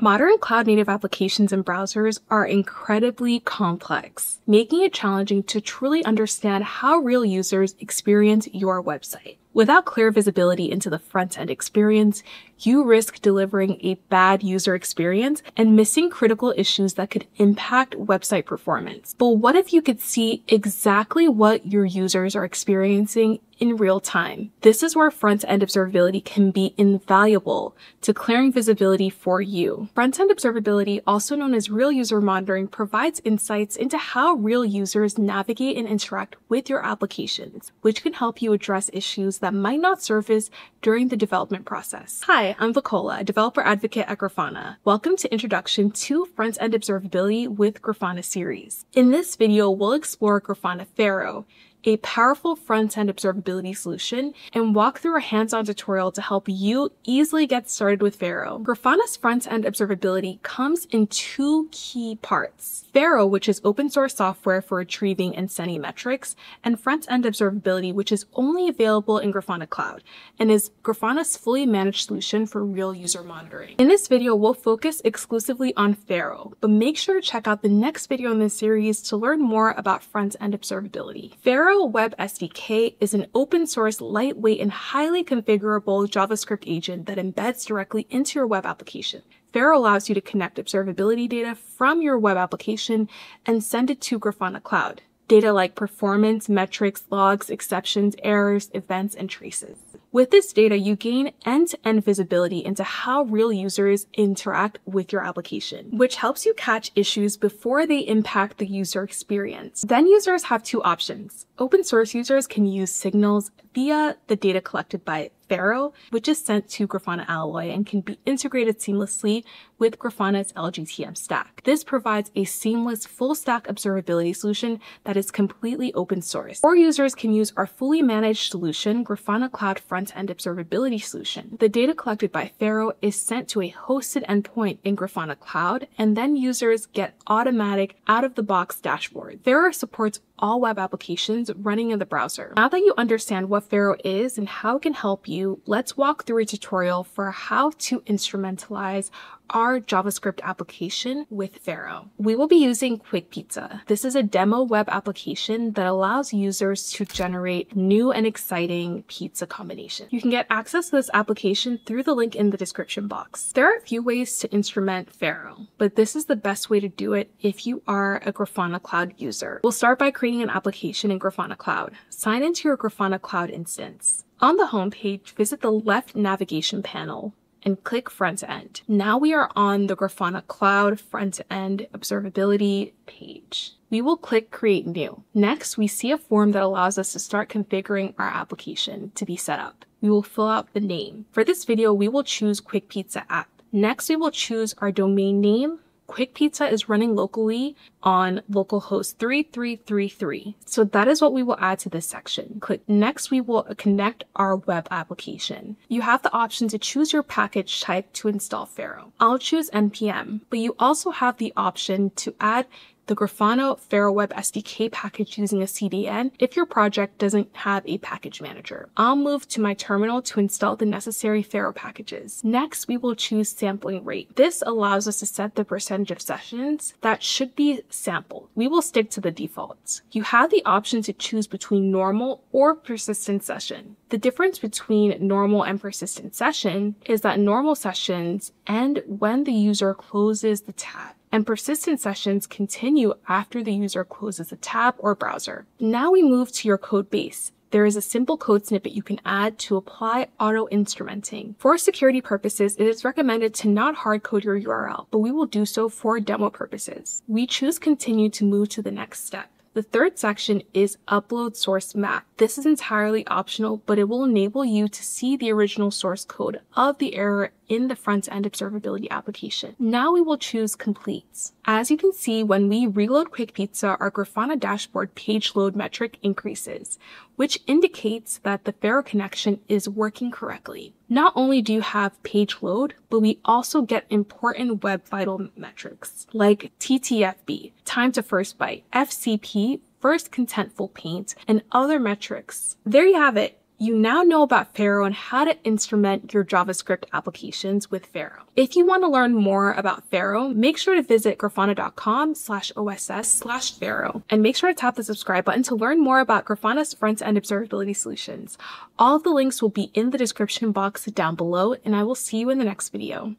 Modern cloud native applications and browsers are incredibly complex, making it challenging to truly understand how real users experience your website. Without clear visibility into the front end experience, you risk delivering a bad user experience and missing critical issues that could impact website performance. But what if you could see exactly what your users are experiencing in real time? This is where front end observability can be invaluable to clearing visibility for you. Front end observability, also known as real user monitoring, provides insights into how real users navigate and interact with your applications, which can help you address issues that that might not surface during the development process. Hi, I'm Vakola, developer advocate at Grafana. Welcome to Introduction to Front-End Observability with Grafana series. In this video, we'll explore Grafana Faro, a powerful front-end observability solution and walk through a hands-on tutorial to help you easily get started with Faro. Grafana's front-end observability comes in two key parts. Faro, which is open source software for retrieving and sending metrics, and front-end observability, which is only available in Grafana Cloud and is Grafana's fully managed solution for real user monitoring. In this video, we'll focus exclusively on Faro, but make sure to check out the next video in this series to learn more about front-end observability. Faro Web SDK is an open source, lightweight, and highly configurable JavaScript agent that embeds directly into your web application. Faro allows you to connect observability data from your web application and send it to Grafana Cloud. Data like performance, metrics, logs, exceptions, errors, events, and traces. With this data, you gain end-to-end visibility into how real users interact with your application, which helps you catch issues before they impact the user experience. Then users have two options. Open source users can use signals via the data collected by Faro, which is sent to Grafana Alloy and can be integrated seamlessly with Grafana's LGTM stack. This provides a seamless full stack observability solution that is completely open source. Or users can use our fully managed solution, Grafana Cloud Front-End Observability Solution. The data collected by Faro is sent to a hosted endpoint in Grafana Cloud, and then users get automatic out-of-the-box dashboard. Faro supports all web applications running in the browser. Now that you understand what Faro is and how it can help you, let's walk through a tutorial for how to instrumentalize our JavaScript application with Faro. We will be using QuickPizza. This is a demo web application that allows users to generate new and exciting pizza combinations. You can get access to this application through the link in the description box. There are a few ways to instrument Faro, but this is the best way to do it if you are a Grafana Cloud user. We'll start by creating an application in Grafana Cloud. Sign into your Grafana Cloud instance. On the home page, visit the left navigation panel and click front end. Now we are on the Grafana Cloud front end observability page. We will click create new. Next, we see a form that allows us to start configuring our application to be set up. We will fill out the name. For this video, we will choose QuickPizza app. Next, we will choose our domain name, QuickPizza is running locally on localhost 3333. So that is what we will add to this section. Click next, we will connect our web application. You have the option to choose your package type to install Faro. I'll choose NPM, but you also have the option to add the Grafana Web SDK package using a CDN if your project doesn't have a package manager. I'll move to my terminal to install the necessary Faro packages. Next, we will choose sampling rate. This allows us to set the percentage of sessions that should be sampled. We will stick to the defaults. You have the option to choose between normal or persistent session. The difference between normal and persistent session is that normal sessions end when the user closes the tab and persistent sessions continue after the user closes a tab or browser. Now we move to your code base. There is a simple code snippet you can add to apply auto instrumenting. For security purposes, it is recommended to not hardcode your URL, but we will do so for demo purposes. We choose continue to move to the next step. The third section is upload source map. This is entirely optional, but it will enable you to see the original source code of the error in the front-end observability application. Now we will choose completes. As you can see, when we reload QuickPizza, our Grafana dashboard page load metric increases, which indicates that the Faro connection is working correctly. Not only do you have page load, but we also get important web vital metrics like TTFB, time to first byte, FCP, first contentful paint, and other metrics. There you have it You now know about Faro and how to instrument your JavaScript applications with Faro. If you want to learn more about Faro, make sure to visit grafana.com slash OSS slash Faro and make sure to tap the subscribe button to learn more about Grafana's front-end observability solutions. All of the links will be in the description box down below and I will see you in the next video.